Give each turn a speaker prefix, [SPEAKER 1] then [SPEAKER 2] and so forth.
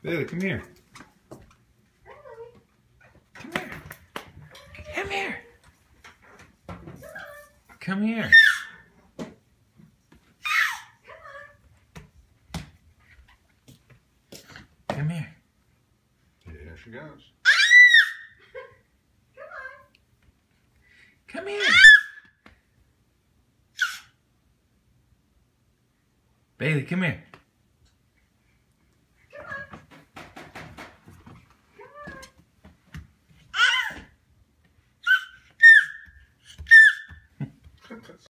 [SPEAKER 1] Bailey, come here. Come here. Come here. Come here. Come here.
[SPEAKER 2] Here she goes.
[SPEAKER 1] Come on. Come here. Bailey, come here. purpose.